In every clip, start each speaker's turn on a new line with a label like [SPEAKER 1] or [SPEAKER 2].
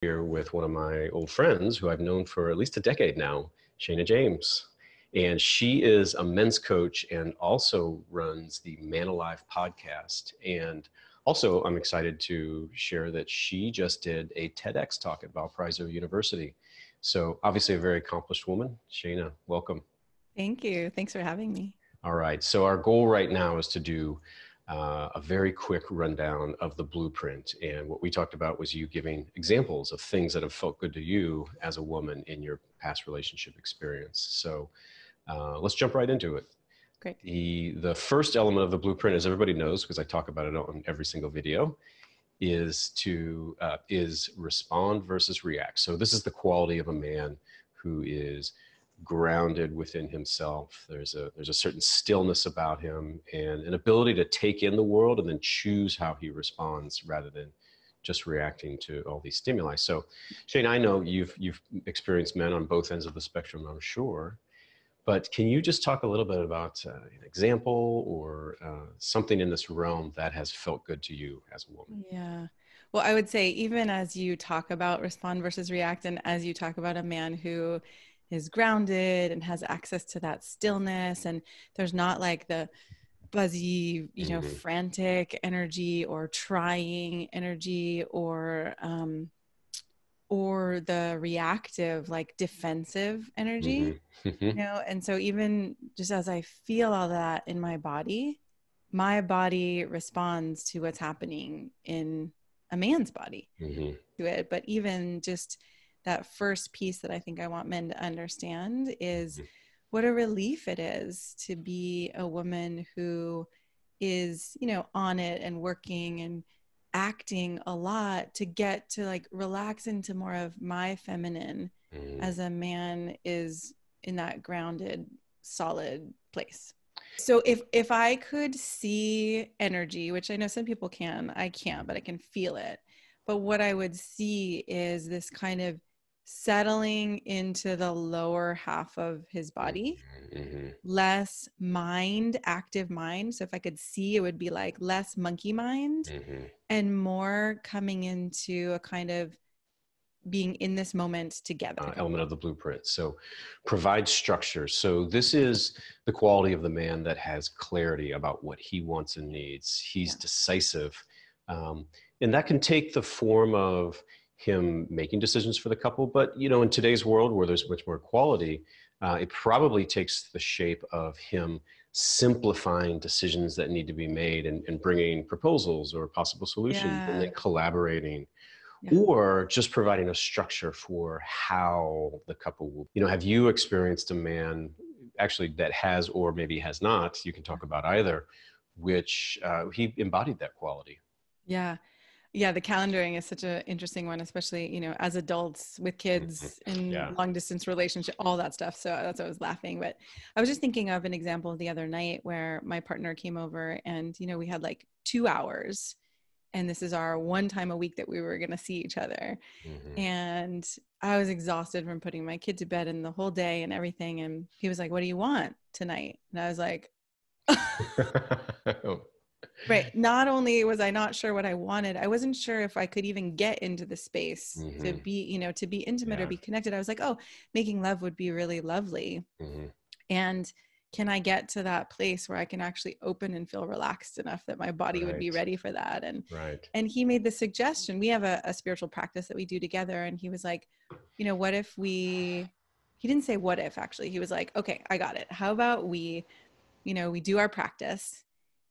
[SPEAKER 1] here with one of my old friends who I've known for at least a decade now, Shana James. And she is a men's coach and also runs the Man Alive podcast. And also, I'm excited to share that she just did a TEDx talk at Valparaiso University. So, obviously, a very accomplished woman. Shana, welcome.
[SPEAKER 2] Thank you. Thanks for having me.
[SPEAKER 1] All right. So, our goal right now is to do uh, a very quick rundown of the blueprint. And what we talked about was you giving examples of things that have felt good to you as a woman in your past relationship experience. So uh, let's jump right into it.
[SPEAKER 2] Great.
[SPEAKER 1] The, the first element of the blueprint, as everybody knows, because I talk about it on every single video, is to uh, is respond versus react. So this is the quality of a man who is grounded within himself. There's a there's a certain stillness about him and an ability to take in the world and then choose how he responds rather than just reacting to all these stimuli. So, Shana, I know you've you've experienced men on both ends of the spectrum, I'm sure. But can you just talk a little bit about uh, an example or uh, something in this realm that has felt good to you as a woman?
[SPEAKER 2] Yeah. Well, I would say even as you talk about respond versus react, and as you talk about a man who is grounded and has access to that stillness and there's not like the buzzy you know mm-hmm. frantic energy or trying energy or um or the reactive like defensive energy mm-hmm. you know and so even just as i feel all that in my body my body responds to what's happening in a man's body mm-hmm. to it but even just that first piece that I think I want men to understand is mm-hmm. what a relief it is to be a woman who is, you know, on it and working and acting a lot to get to like relax into more of my feminine mm. as a man is in that grounded solid place so if if i could see energy which i know some people can i can't but i can feel it but what i would see is this kind of settling into the lower half of his body mm-hmm. less mind active mind so if i could see it would be like less monkey mind mm-hmm. and more coming into a kind of being in this moment together uh,
[SPEAKER 1] element of the blueprint so provide structure so this is the quality of the man that has clarity about what he wants and needs he's yeah. decisive um, and that can take the form of him making decisions for the couple. But you know, in today's world where there's much more quality, uh, it probably takes the shape of him simplifying decisions that need to be made and, and bringing proposals or possible solutions yeah. and then collaborating. Yeah. Or just providing a structure for how the couple will. You know, have you experienced a man actually that has, or maybe has not? You can talk about either, which uh, he embodied that quality.
[SPEAKER 2] Yeah, yeah the calendaring is such an interesting one especially you know as adults with kids mm-hmm. in yeah. long distance relationship all that stuff so that's why i was laughing but i was just thinking of an example the other night where my partner came over and you know we had like two hours and this is our one time a week that we were going to see each other mm-hmm. and i was exhausted from putting my kid to bed and the whole day and everything and he was like what do you want tonight and i was like oh right not only was i not sure what i wanted i wasn't sure if i could even get into the space mm-hmm. to be you know to be intimate yeah. or be connected i was like oh making love would be really lovely mm-hmm. and can i get to that place where i can actually open and feel relaxed enough that my body right. would be ready for that and
[SPEAKER 1] right
[SPEAKER 2] and he made the suggestion we have a, a spiritual practice that we do together and he was like you know what if we he didn't say what if actually he was like okay i got it how about we you know we do our practice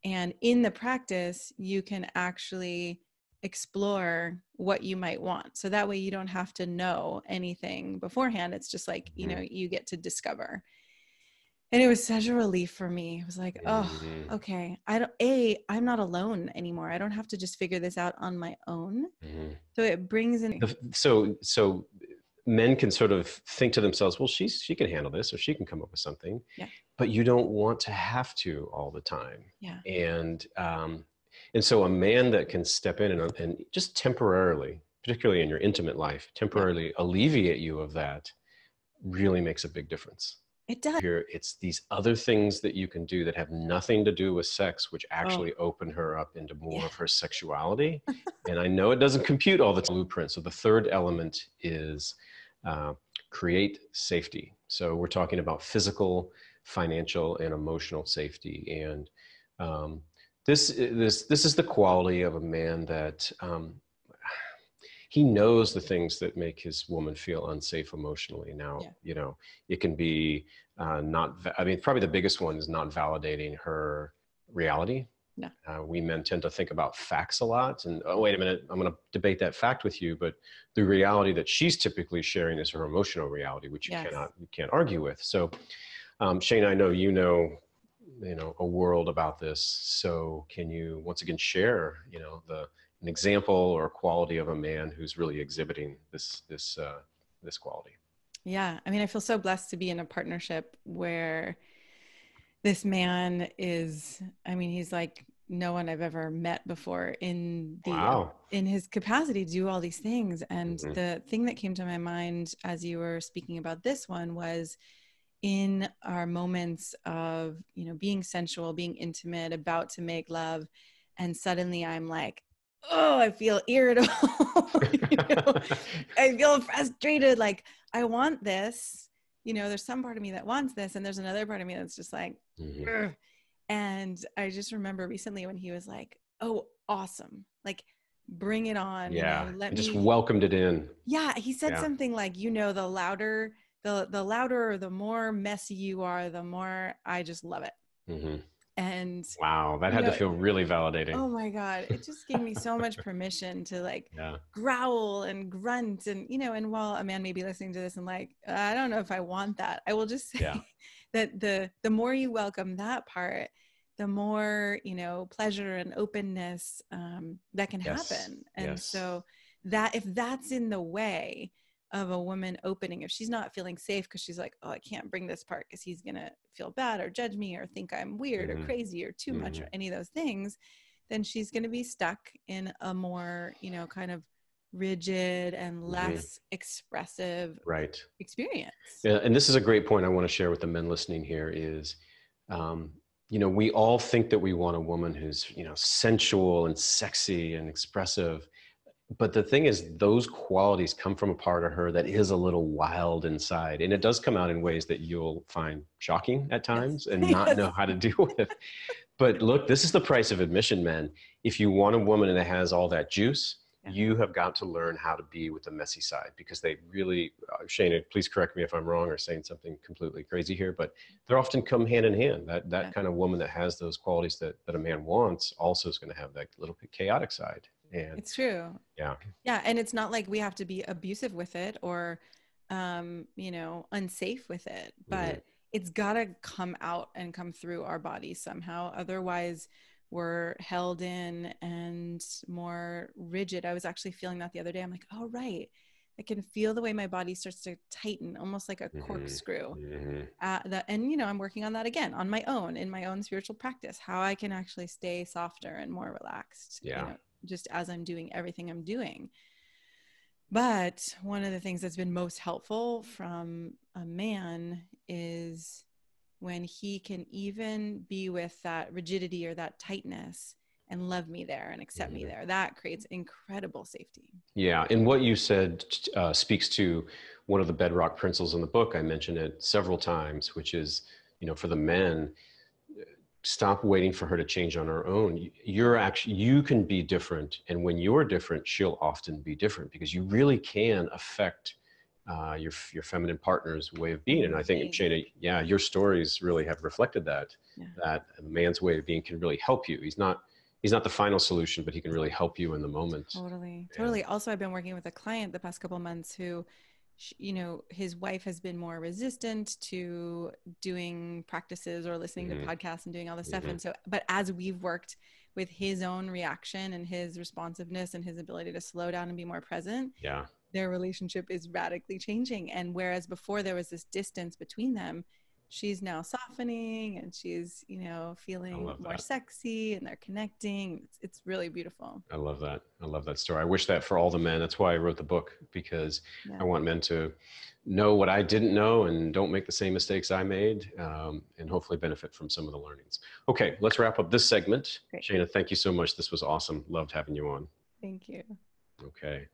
[SPEAKER 2] and in the practice, you can actually explore what you might want. So that way you don't have to know anything beforehand. It's just like, you know, mm-hmm. you get to discover. And it was such a relief for me. It was like, oh, okay. I don't A, I'm not alone anymore. I don't have to just figure this out on my own. Mm-hmm. So it brings in
[SPEAKER 1] so so men can sort of think to themselves, well, she's she can handle this or she can come up with something.
[SPEAKER 2] Yeah.
[SPEAKER 1] But you don't want to have to all the time.
[SPEAKER 2] Yeah.
[SPEAKER 1] And um, and so a man that can step in and, and just temporarily, particularly in your intimate life, temporarily yeah. alleviate you of that really makes a big difference.
[SPEAKER 2] It does.
[SPEAKER 1] Here, it's these other things that you can do that have nothing to do with sex, which actually oh. open her up into more yeah. of her sexuality. and I know it doesn't compute all the blueprint. So the third element is uh, create safety. So we're talking about physical, financial, and emotional safety. And um, this this this is the quality of a man that um, he knows the things that make his woman feel unsafe emotionally. Now, yeah. you know, it can be uh, not. I mean, probably the biggest one is not validating her reality.
[SPEAKER 2] No.
[SPEAKER 1] Uh, we men tend to think about facts a lot, and oh, wait a minute, I'm going to debate that fact with you. But the reality that she's typically sharing is her emotional reality, which you yes. cannot you can't argue with. So, um, Shana, I know you know you know a world about this. So, can you once again share you know the an example or quality of a man who's really exhibiting this this uh, this quality.
[SPEAKER 2] Yeah, I mean, I feel so blessed to be in a partnership where this man is. I mean, he's like no one I've ever met before in the wow. in his capacity to do all these things. And mm-hmm. the thing that came to my mind as you were speaking about this one was in our moments of you know being sensual, being intimate, about to make love, and suddenly I'm like, oh, I feel irritable. you know, I feel frustrated. Like, I want this. You know, there's some part of me that wants this, and there's another part of me that's just like, mm-hmm. and I just remember recently when he was like, oh, awesome. Like, bring it on.
[SPEAKER 1] Yeah. You know, let just me... welcomed it in.
[SPEAKER 2] Yeah. He said yeah. something like, you know, the louder, the, the louder or the more messy you are, the more I just love it. Mm-hmm and
[SPEAKER 1] wow that had know, to feel really validating
[SPEAKER 2] oh my god it just gave me so much permission to like yeah. growl and grunt and you know and while a man may be listening to this and like i don't know if i want that i will just say yeah. that the the more you welcome that part the more you know pleasure and openness um, that can yes. happen and yes. so that if that's in the way of a woman opening if she's not feeling safe because she's like oh i can't bring this part because he's gonna feel bad or judge me or think i'm weird mm-hmm. or crazy or too mm-hmm. much or any of those things then she's gonna be stuck in a more you know kind of rigid and mm-hmm. less mm-hmm. expressive
[SPEAKER 1] right
[SPEAKER 2] experience
[SPEAKER 1] yeah and this is a great point i want to share with the men listening here is um, you know we all think that we want a woman who's you know sensual and sexy and expressive but the thing is those qualities come from a part of her that is a little wild inside and it does come out in ways that you'll find shocking at times yes. and not yes. know how to deal with but look this is the price of admission man if you want a woman that has all that juice yeah. you have got to learn how to be with the messy side because they really uh, shana please correct me if i'm wrong or saying something completely crazy here but they often come hand in hand that that yeah. kind of woman that has those qualities that, that a man wants also is going to have that little bit chaotic side and
[SPEAKER 2] it's true
[SPEAKER 1] yeah
[SPEAKER 2] yeah and it's not like we have to be abusive with it or um you know unsafe with it but mm-hmm. it's got to come out and come through our bodies somehow otherwise we're held in and more rigid i was actually feeling that the other day i'm like oh right I can feel the way my body starts to tighten, almost like a mm-hmm. corkscrew. Mm-hmm. Uh, that, and you know, I'm working on that again on my own in my own spiritual practice. How I can actually stay softer and more relaxed.
[SPEAKER 1] Yeah.
[SPEAKER 2] You know, just as I'm doing everything I'm doing. But one of the things that's been most helpful from a man is when he can even be with that rigidity or that tightness and love me there and accept mm-hmm. me there. That creates incredible safety.
[SPEAKER 1] Yeah. And what you said uh, speaks to one of the bedrock principles in the book. I mentioned it several times, which is, you know, for the men, stop waiting for her to change on her own. You're actually you can be different and when you're different she'll often be different because you really can affect uh, your your feminine partner's way of being and i think Shana, yeah your stories really have reflected that yeah. that a man's way of being can really help you. He's not he's not the final solution but he can really help you in the moment.
[SPEAKER 2] Totally totally. Also i've been working with a client the past couple months who you know his wife has been more resistant to doing practices or listening mm-hmm. to podcasts and doing all this mm-hmm. stuff and so but as we've worked with his own reaction and his responsiveness and his ability to slow down and be more present
[SPEAKER 1] yeah
[SPEAKER 2] their relationship is radically changing and whereas before there was this distance between them she's now softening and she's you know feeling more
[SPEAKER 1] that.
[SPEAKER 2] sexy and they're connecting. It's, it's really beautiful.
[SPEAKER 1] I love that. I love that story. I wish that for all the men. That's why i wrote the book because yeah. i want men to know what i didn't know and don't make the same mistakes i made um, and hopefully benefit from some of the learnings. Okay let's wrap up this segment. Great. shana thank you so much. This was awesome. Loved having you on.
[SPEAKER 2] Thank you.
[SPEAKER 1] Okay